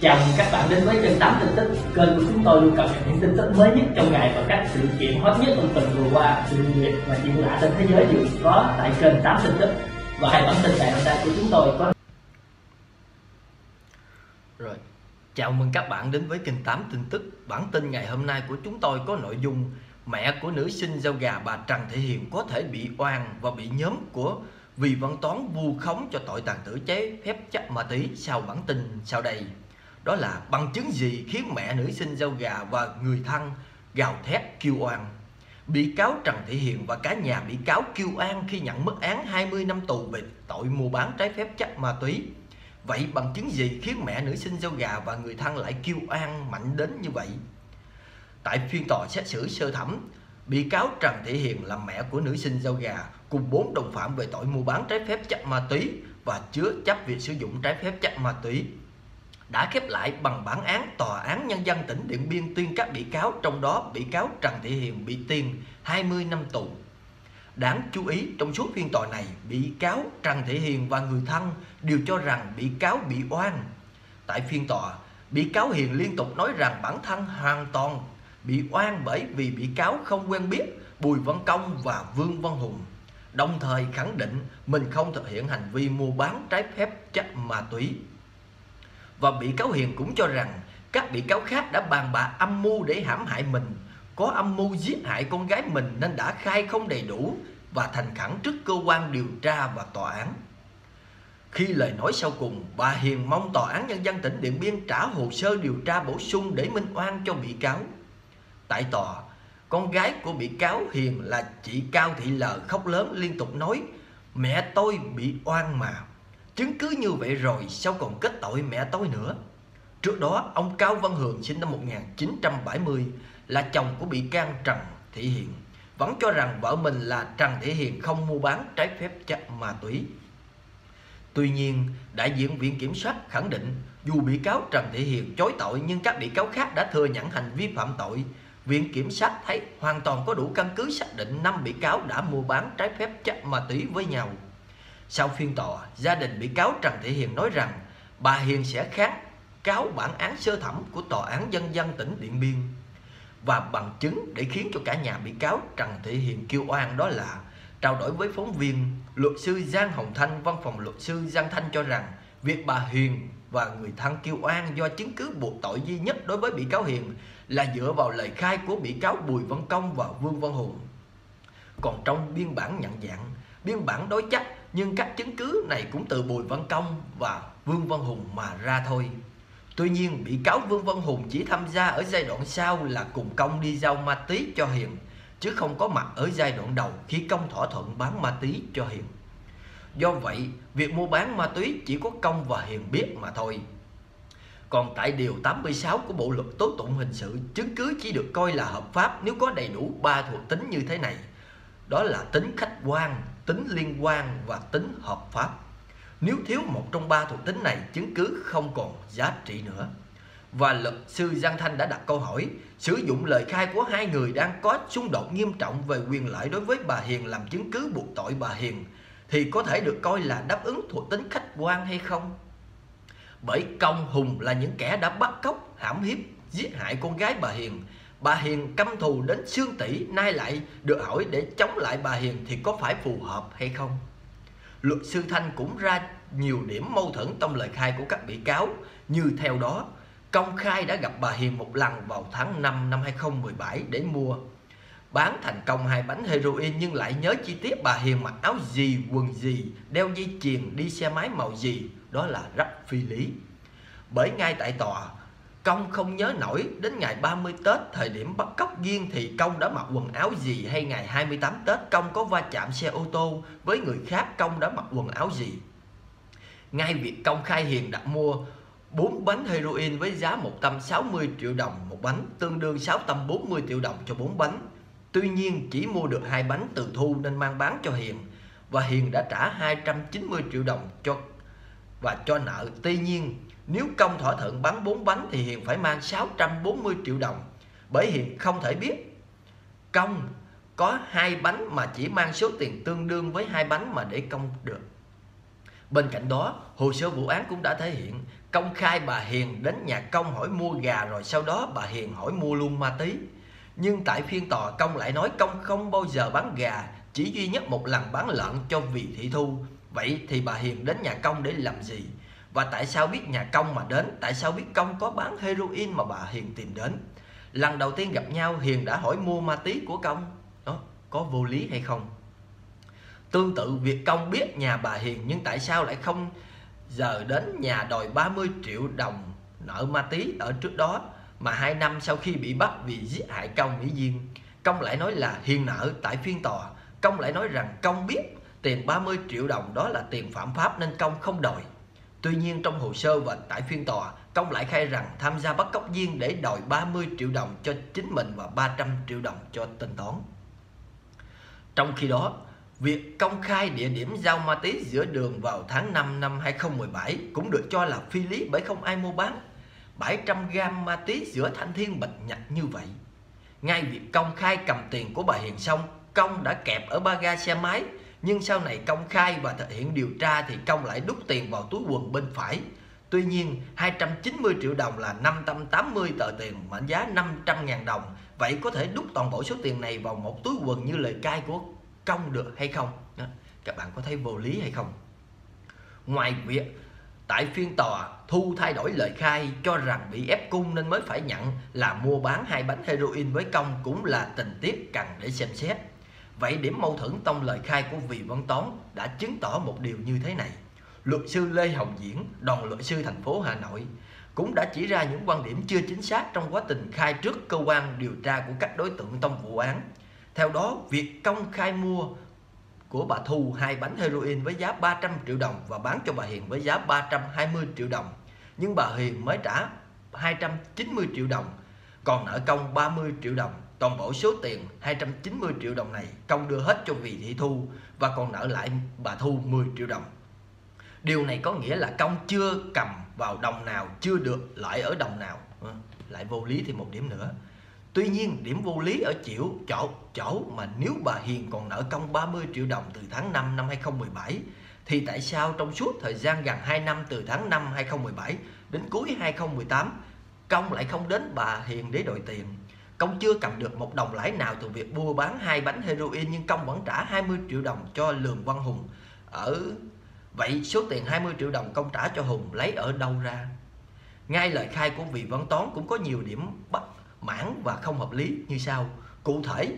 Chào mừng các bạn đến với kênh 8 tin tức. Kênh của chúng tôi luôn cập nhật những tin tức mới nhất trong ngày và các sự kiện hot nhất trong tuần vừa qua. Sự nghiệp và chuyện lạ trên thế giới đều có tại kênh 8 tin tức. Và hai bản tin ngày hôm nay của chúng tôi có Rồi, chào mừng các bạn đến với kênh 8 tin tức. Bản tin ngày hôm nay của chúng tôi có nội dung mẹ của nữ sinh giao gà bà Trần Thị Hiền có thể bị oan và bị nhóm của vì văn toán vu khống cho tội tàn tử chế phép chất ma túy sau bản tin sau đây. Đó là bằng chứng gì khiến mẹ nữ sinh giao gà và người thân gào thét kêu oan. Bị cáo Trần Thị Hiền và cả nhà bị cáo kêu an khi nhận mức án 20 năm tù về tội mua bán trái phép chất ma túy. Vậy bằng chứng gì khiến mẹ nữ sinh giao gà và người thân lại kêu an mạnh đến như vậy? Tại phiên tòa xét xử sơ thẩm, bị cáo Trần Thị Hiền là mẹ của nữ sinh giao gà cùng bốn đồng phạm về tội mua bán trái phép chất ma túy và chứa chấp việc sử dụng trái phép chất ma túy đã khép lại bằng bản án Tòa án Nhân dân tỉnh Điện Biên tuyên các bị cáo, trong đó bị cáo Trần Thị Hiền bị tuyên 20 năm tù. Đáng chú ý trong suốt phiên tòa này, bị cáo Trần Thị Hiền và người thân đều cho rằng bị cáo bị oan. Tại phiên tòa, bị cáo Hiền liên tục nói rằng bản thân hoàn toàn bị oan bởi vì bị cáo không quen biết Bùi Văn Công và Vương Văn Hùng. Đồng thời khẳng định mình không thực hiện hành vi mua bán trái phép chất ma túy. Và bị cáo Hiền cũng cho rằng các bị cáo khác đã bàn bạc âm mưu để hãm hại mình, có âm mưu giết hại con gái mình nên đã khai không đầy đủ và thành khẩn trước cơ quan điều tra và tòa án. Khi lời nói sau cùng, bà Hiền mong tòa án nhân dân tỉnh Điện Biên trả hồ sơ điều tra bổ sung để minh oan cho bị cáo. Tại tòa, con gái của bị cáo Hiền là chị Cao Thị L khóc lớn liên tục nói Mẹ tôi bị oan mà Chứng cứ như vậy rồi sao còn kết tội mẹ tôi nữa? Trước đó ông Cao Văn Hường sinh năm 1970 là chồng của bị can Trần Thị Hiền Vẫn cho rằng vợ mình là Trần Thị Hiền không mua bán trái phép chất ma túy. Tuy nhiên, đại diện Viện Kiểm soát khẳng định dù bị cáo Trần Thị Hiền chối tội nhưng các bị cáo khác đã thừa nhận hành vi phạm tội. Viện Kiểm sát thấy hoàn toàn có đủ căn cứ xác định năm bị cáo đã mua bán trái phép chất ma túy với nhau. Sau phiên tòa, gia đình bị cáo Trần Thị Hiền nói rằng bà Hiền sẽ kháng cáo bản án sơ thẩm của Tòa án Nhân dân tỉnh Điện Biên. Và bằng chứng để khiến cho cả nhà bị cáo Trần Thị Hiền kêu oan đó là trao đổi với phóng viên, luật sư Giang Hồng Thanh, văn phòng luật sư Giang Thanh cho rằng việc bà Hiền và người thân kêu oan do chứng cứ buộc tội duy nhất đối với bị cáo Hiền là dựa vào lời khai của bị cáo Bùi Văn Công và Vương Văn Hùng. Còn trong biên bản nhận dạng, biên bản đối chất nhưng các chứng cứ này cũng từ Bùi Văn Công và Vương Văn Hùng mà ra thôi. Tuy nhiên, bị cáo Vương Văn Hùng chỉ tham gia ở giai đoạn sau là cùng Công đi giao ma túy cho Hiền, chứ không có mặt ở giai đoạn đầu khi Công thỏa thuận bán ma túy cho Hiền. Do vậy, việc mua bán ma túy chỉ có Công và Hiền biết mà thôi. Còn tại điều 86 của Bộ luật tố tụng hình sự, chứng cứ chỉ được coi là hợp pháp nếu có đầy đủ ba thuộc tính như thế này. Đó là tính khách quan, tính liên quan và tính hợp pháp. Nếu thiếu một trong ba thuộc tính này, chứng cứ không còn giá trị nữa. Và luật sư Giang Thanh đã đặt câu hỏi, sử dụng lời khai của hai người đang có xung đột nghiêm trọng về quyền lợi đối với bà Hiền làm chứng cứ buộc tội bà Hiền, thì có thể được coi là đáp ứng thuộc tính khách quan hay không? bởi công hùng là những kẻ đã bắt cóc hãm hiếp giết hại con gái bà hiền bà hiền căm thù đến xương tỷ nay lại được hỏi để chống lại bà hiền thì có phải phù hợp hay không? Luật sư thanh cũng ra nhiều điểm mâu thuẫn trong lời khai của các bị cáo. Như theo đó công khai đã gặp bà hiền một lần vào tháng 5 năm 2017 để mua. Bán thành công hai bánh heroin nhưng lại nhớ chi tiết bà Hiền mặc áo gì, quần gì, đeo dây chuyền, đi xe máy màu gì, đó là rất phi lý. Bởi ngay tại tòa, Công không nhớ nổi đến ngày 30 Tết, thời điểm bắt cóc Duyên thì Công đã mặc quần áo gì hay ngày 28 Tết Công có va chạm xe ô tô với người khác, Công đã mặc quần áo gì. Ngay việc Công khai Hiền đặt mua 4 bánh heroin với giá 160 triệu đồng một bánh, tương đương 640 triệu đồng cho 4 bánh Tuy nhiên, chỉ mua được hai bánh từ thu nên mang bán cho Hiền và Hiền đã trả 290 triệu đồng cho và cho nợ. Tuy nhiên nếu công thỏa thuận bán 4 bánh thì Hiền phải mang 640 triệu đồng bởi Hiền không thể biết công có hai bánh mà chỉ mang số tiền tương đương với hai bánh mà để công được. Bên cạnh đó, hồ sơ vụ án cũng đã thể hiện công khai bà Hiền đến nhà công hỏi mua gà rồi sau đó bà Hiền hỏi mua luôn ma túy. Nhưng tại phiên tòa công lại nói công không bao giờ bán gà, chỉ duy nhất một lần bán lợn cho vị thị thu. Vậy thì bà Hiền đến nhà công để làm gì? Và tại sao biết nhà công mà đến? Tại sao biết công có bán heroin mà bà Hiền tìm đến? Lần đầu tiên gặp nhau Hiền đã hỏi mua ma túy của công. Đó, có vô lý hay không? Tương tự việc công biết nhà bà Hiền nhưng tại sao lại không giờ đến nhà đòi 30 triệu đồng nợ ma túy ở trước đó mà hai năm sau khi bị bắt vì giết hại công Mỹ Duyên công lại nói là hiền nợ tại phiên tòa công lại nói rằng công biết tiền 30 triệu đồng đó là tiền phạm pháp nên công không đòi. Tuy nhiên trong hồ sơ và tại phiên tòa công lại khai rằng tham gia bắt cóc Duyên để đòi 30 triệu đồng cho chính mình và 300 triệu đồng cho tên toán. Trong khi đó Việc công khai địa điểm giao ma túy giữa đường vào tháng 5 năm 2017 cũng được cho là phi lý bởi không ai mua bán. 700 gram ma túy giữa thanh thiên bạch nhật như vậy. Ngay việc công khai cầm tiền của bà Hiền xong, Công đã kẹp ở ba ga xe máy, nhưng sau này công khai và thực hiện điều tra thì Công lại đút tiền vào túi quần bên phải. Tuy nhiên, 290 triệu đồng là 580 tờ tiền mệnh giá 500.000 đồng. Vậy có thể đút toàn bộ số tiền này vào một túi quần như lời cai của công được hay không các bạn có thấy vô lý hay không ngoài việc tại phiên tòa thu thay đổi lời khai cho rằng bị ép cung nên mới phải nhận là mua bán hai bánh heroin với công cũng là tình tiết cần để xem xét vậy điểm mâu thuẫn trong lời khai của vị văn toán đã chứng tỏ một điều như thế này luật sư lê hồng diễn đoàn luật sư thành phố hà nội cũng đã chỉ ra những quan điểm chưa chính xác trong quá trình khai trước cơ quan điều tra của các đối tượng trong vụ án theo đó, việc công khai mua của bà Thu hai bánh heroin với giá 300 triệu đồng và bán cho bà Hiền với giá 320 triệu đồng. Nhưng bà Hiền mới trả 290 triệu đồng, còn nợ công 30 triệu đồng. Toàn bộ số tiền 290 triệu đồng này công đưa hết cho vị thị Thu và còn nợ lại bà Thu 10 triệu đồng. Điều này có nghĩa là công chưa cầm vào đồng nào, chưa được lại ở đồng nào. Ừ, lại vô lý thì một điểm nữa. Tuy nhiên điểm vô lý ở chịu chỗ, chỗ mà nếu bà Hiền còn nợ công 30 triệu đồng từ tháng 5 năm 2017 thì tại sao trong suốt thời gian gần 2 năm từ tháng 5 2017 đến cuối 2018 công lại không đến bà Hiền để đòi tiền công chưa cầm được một đồng lãi nào từ việc mua bán hai bánh heroin nhưng công vẫn trả 20 triệu đồng cho Lường Văn Hùng. Ở, vậy số tiền 20 triệu đồng công trả cho Hùng lấy ở đâu ra? Ngay lời khai của vị văn toán cũng có nhiều điểm bất mãn và không hợp lý. Như sau, cụ thể,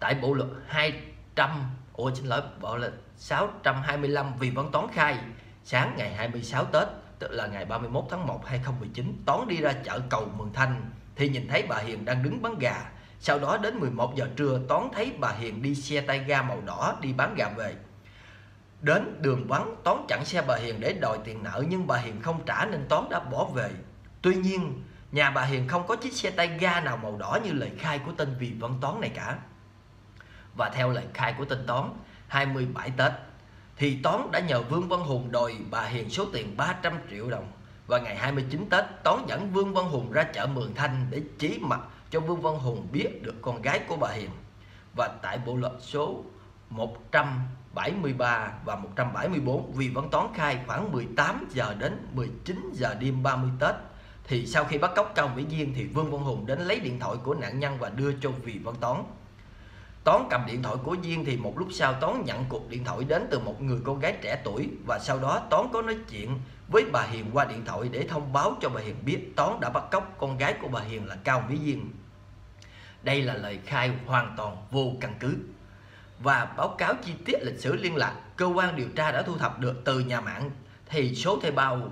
tại bộ luật 200 ủa, xin lỗi, bộ luật 625 vì văn toán khai, sáng ngày 26 Tết tức là ngày 31 tháng 1 2019 toán đi ra chợ cầu Mường Thanh thì nhìn thấy bà Hiền đang đứng bán gà. Sau đó đến 11 giờ trưa toán thấy bà Hiền đi xe tay ga màu đỏ đi bán gà về. Đến đường vắng toán chặn xe bà Hiền để đòi tiền nợ nhưng bà Hiền không trả nên toán đã bỏ về. Tuy nhiên Nhà bà Hiền không có chiếc xe tay ga nào màu đỏ như lời khai của tên Vì Văn Toán này cả. Và theo lời khai của tên Toán, 27 Tết, thì Toán đã nhờ Vương Văn Hùng đòi bà Hiền số tiền 300 triệu đồng. Và ngày 29 Tết, Toán dẫn Vương Văn Hùng ra chợ Mường Thanh để chỉ mặt cho Vương Văn Hùng biết được con gái của bà Hiền. Và tại bộ luật số 173 và 174, Vì Văn Toán khai khoảng 18 giờ đến 19 giờ đêm 30 Tết thì sau khi bắt cóc Cao Mỹ Duyên thì Vương Văn Hùng đến lấy điện thoại của nạn nhân và đưa cho Vì Văn Toán. Tón cầm điện thoại của Duyên thì một lúc sau Tón nhận cuộc điện thoại đến từ một người con gái trẻ tuổi và sau đó Tón có nói chuyện với bà Hiền qua điện thoại để thông báo cho bà Hiền biết Tón đã bắt cóc con gái của bà Hiền là Cao Mỹ Duyên. Đây là lời khai hoàn toàn vô căn cứ. Và báo cáo chi tiết lịch sử liên lạc, cơ quan điều tra đã thu thập được từ nhà mạng thì số thuê bao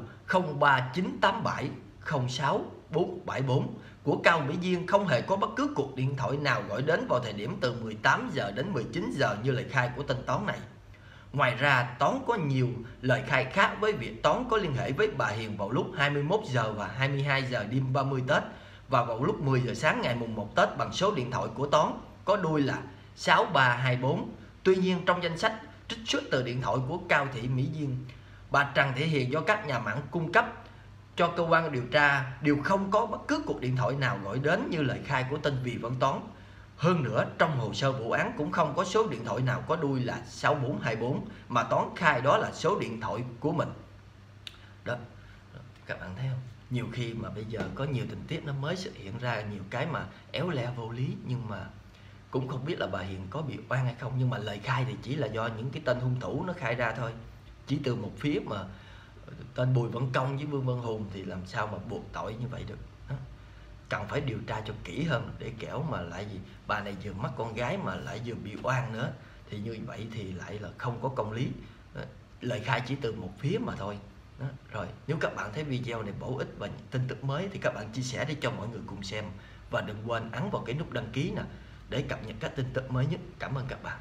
03987 06474 của Cao Mỹ Duyên không hề có bất cứ cuộc điện thoại nào gọi đến vào thời điểm từ 18 giờ đến 19 giờ như lời khai của tên Toán này. Ngoài ra, Toán có nhiều lời khai khác với việc Toán có liên hệ với bà Hiền vào lúc 21 giờ và 22 giờ đêm 30 Tết và vào lúc 10 giờ sáng ngày mùng 1 Tết bằng số điện thoại của Toán có đuôi là 6324. Tuy nhiên trong danh sách trích xuất từ điện thoại của Cao Thị Mỹ Duyên, bà Trần Thị Hiền do các nhà mạng cung cấp cho cơ quan điều tra đều không có bất cứ cuộc điện thoại nào gọi đến như lời khai của tên Vì Văn Toán. hơn nữa, trong hồ sơ vụ án cũng không có số điện thoại nào có đuôi là 6424 mà Toán khai đó là số điện thoại của mình. Đó. Các bạn thấy không? Nhiều khi mà bây giờ có nhiều tình tiết nó mới xuất hiện ra, nhiều cái mà éo le vô lý, nhưng mà cũng không biết là bà Hiền có bị oan hay không, nhưng mà lời khai thì chỉ là do những cái tên hung thủ nó khai ra thôi. Chỉ từ một phía mà tên Bùi Văn Công với Vương Văn Hùng thì làm sao mà buộc tội như vậy được đó. cần phải điều tra cho kỹ hơn để kẻo mà lại gì bà này vừa mắc con gái mà lại vừa bị oan nữa thì như vậy thì lại là không có công lý đó. lời khai chỉ từ một phía mà thôi đó. rồi, nếu các bạn thấy video này bổ ích và tin tức mới thì các bạn chia sẻ để cho mọi người cùng xem và đừng quên ấn vào cái nút đăng ký nè, để cập nhật các tin tức mới nhất cảm ơn các bạn